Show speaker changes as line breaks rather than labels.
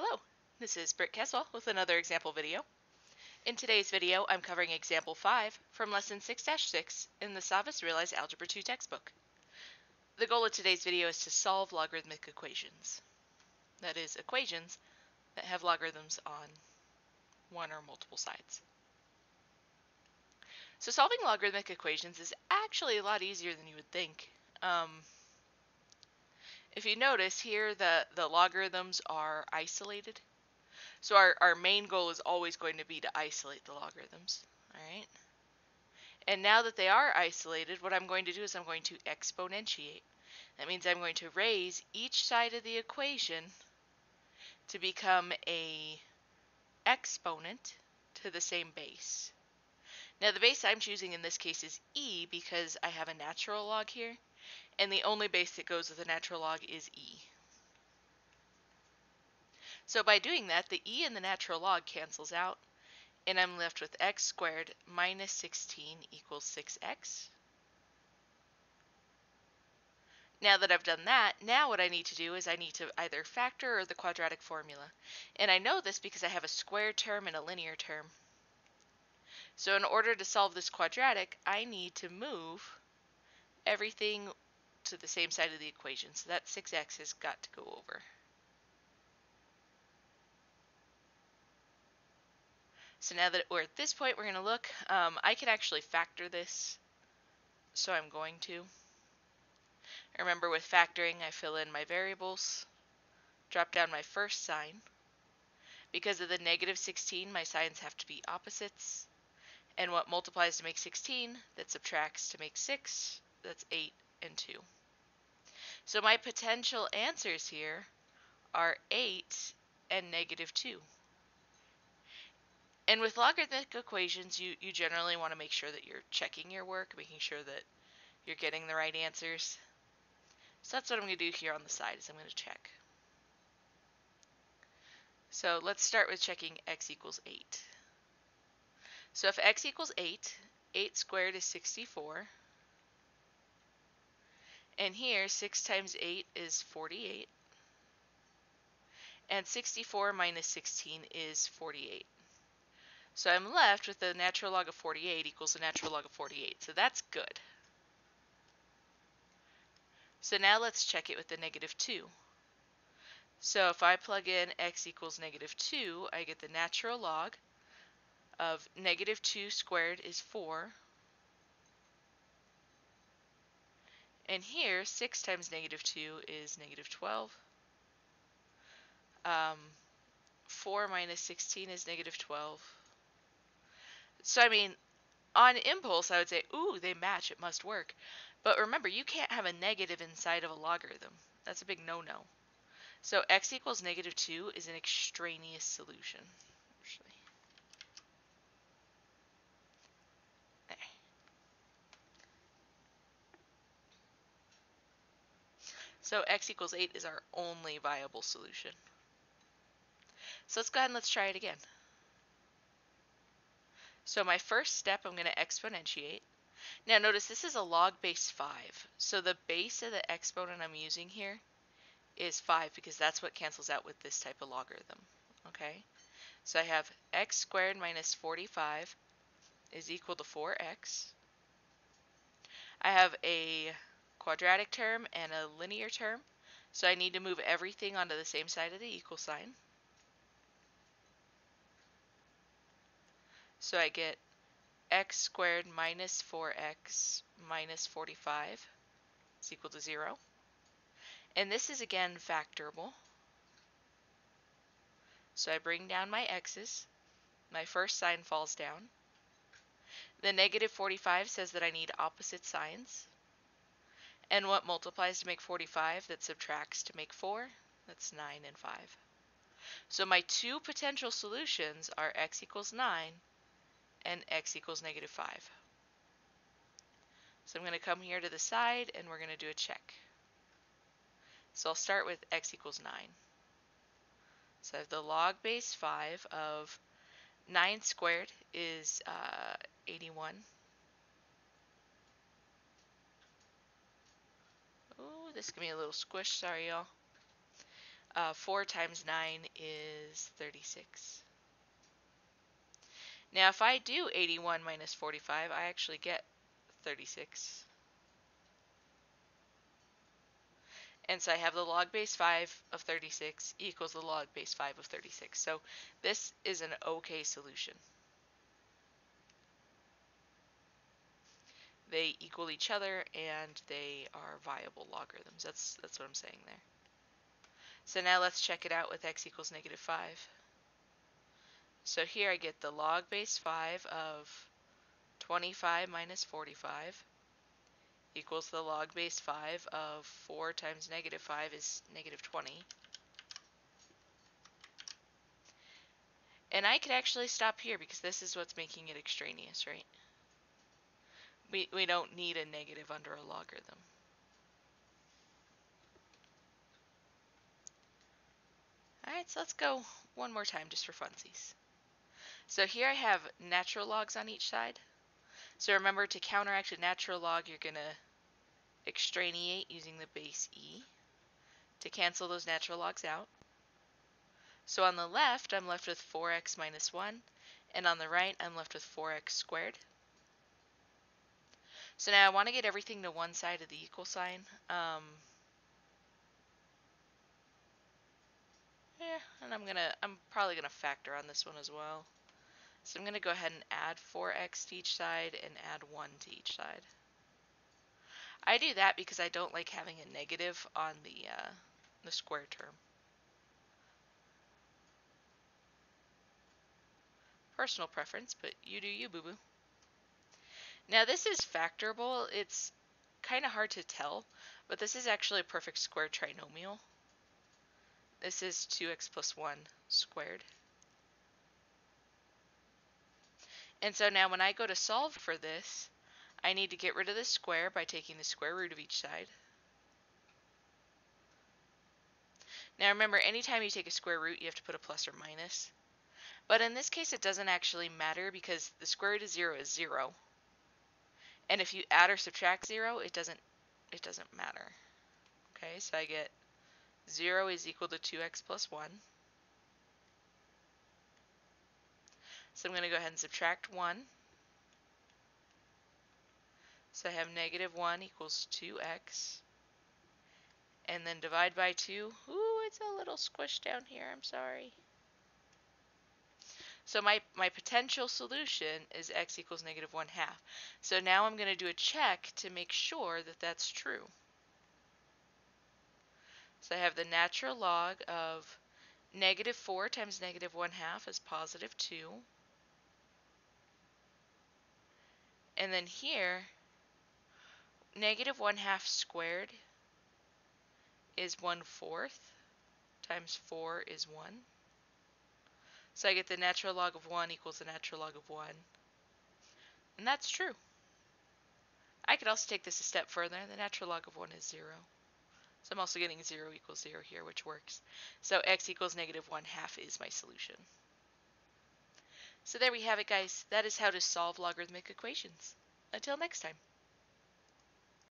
Hello, this is Britt Caswell with another example video. In today's video, I'm covering example 5 from lesson 6-6 in the Savvas Realized Algebra 2 textbook. The goal of today's video is to solve logarithmic equations. That is, equations that have logarithms on one or multiple sides. So solving logarithmic equations is actually a lot easier than you would think. Um, if you notice here, the, the logarithms are isolated. So our, our main goal is always going to be to isolate the logarithms. All right. And now that they are isolated, what I'm going to do is I'm going to exponentiate. That means I'm going to raise each side of the equation to become a exponent to the same base. Now the base I'm choosing in this case is e because I have a natural log here and the only base that goes with a natural log is e. So by doing that, the e in the natural log cancels out, and I'm left with x squared minus 16 equals 6x. Now that I've done that, now what I need to do is I need to either factor or the quadratic formula. And I know this because I have a square term and a linear term. So in order to solve this quadratic, I need to move everything to the same side of the equation. So that 6x has got to go over. So now that we're at this point, we're going to look. Um, I can actually factor this, so I'm going to. Remember with factoring, I fill in my variables, drop down my first sign. Because of the negative 16, my signs have to be opposites. And what multiplies to make 16, that subtracts to make 6, that's 8 and 2. So my potential answers here are 8 and negative 2. And with logarithmic equations, you, you generally want to make sure that you're checking your work, making sure that you're getting the right answers. So that's what I'm going to do here on the side, is I'm going to check. So let's start with checking x equals 8. So if x equals 8, 8 squared is 64. And here, 6 times 8 is 48. And 64 minus 16 is 48. So I'm left with the natural log of 48 equals the natural log of 48. So that's good. So now let's check it with the negative 2. So if I plug in x equals negative 2, I get the natural log of negative 2 squared is 4 And here, 6 times negative 2 is negative 12. Um, 4 minus 16 is negative 12. So, I mean, on impulse, I would say, ooh, they match, it must work. But remember, you can't have a negative inside of a logarithm. That's a big no-no. So x equals negative 2 is an extraneous solution. Actually. So x equals 8 is our only viable solution. So let's go ahead and let's try it again. So my first step, I'm going to exponentiate. Now notice this is a log base 5. So the base of the exponent I'm using here is 5 because that's what cancels out with this type of logarithm. Okay, so I have x squared minus 45 is equal to 4x. I have a quadratic term and a linear term. So I need to move everything onto the same side of the equal sign. So I get x squared minus 4x minus 45 is equal to 0. And this is again factorable. So I bring down my x's. My first sign falls down. The negative 45 says that I need opposite signs. And what multiplies to make 45 that subtracts to make 4? That's 9 and 5. So my two potential solutions are x equals 9 and x equals negative 5. So I'm going to come here to the side and we're going to do a check. So I'll start with x equals 9. So I have the log base 5 of 9 squared is uh, 81 Ooh, this can be a little squish, sorry y'all. uh, 4 times 9 is 36. Now if I do 81 minus 45, I actually get 36. And so I have the log base 5 of 36 equals the log base 5 of 36. So this is an okay solution. They equal each other and they are viable logarithms. That's, that's what I'm saying there. So now let's check it out with x equals negative 5. So here I get the log base 5 of 25 minus 45 equals the log base 5 of 4 times negative 5 is negative 20. And I could actually stop here because this is what's making it extraneous, right? We, we don't need a negative under a logarithm. Alright, so let's go one more time just for funsies. So here I have natural logs on each side. So remember to counteract a natural log, you're going to extraneate using the base e to cancel those natural logs out. So on the left, I'm left with 4x minus 1, and on the right, I'm left with 4x squared. So now I want to get everything to one side of the equal sign. Um, yeah, and I'm gonna, I'm probably gonna factor on this one as well. So I'm gonna go ahead and add 4x to each side and add 1 to each side. I do that because I don't like having a negative on the, uh, the square term. Personal preference, but you do you, boo-boo. Now this is factorable. It's kind of hard to tell, but this is actually a perfect square trinomial. This is 2x plus 1 squared. And so now when I go to solve for this, I need to get rid of the square by taking the square root of each side. Now remember, anytime you take a square root, you have to put a plus or minus. But in this case, it doesn't actually matter because the square root of 0 is 0. And if you add or subtract 0, it doesn't, it doesn't matter. Okay, so I get 0 is equal to 2x plus 1. So I'm going to go ahead and subtract 1. So I have negative 1 equals 2x. And then divide by 2. Ooh, it's a little squished down here. I'm sorry. So my, my potential solution is x equals negative 1 half. So now I'm going to do a check to make sure that that's true. So I have the natural log of negative 4 times negative 1 half is positive 2. And then here, negative 1 half squared is 1 fourth times 4 is 1. So I get the natural log of 1 equals the natural log of 1. And that's true. I could also take this a step further. The natural log of 1 is 0. So I'm also getting 0 equals 0 here, which works. So x equals negative 1 half is my solution. So there we have it, guys. That is how to solve logarithmic equations. Until next time.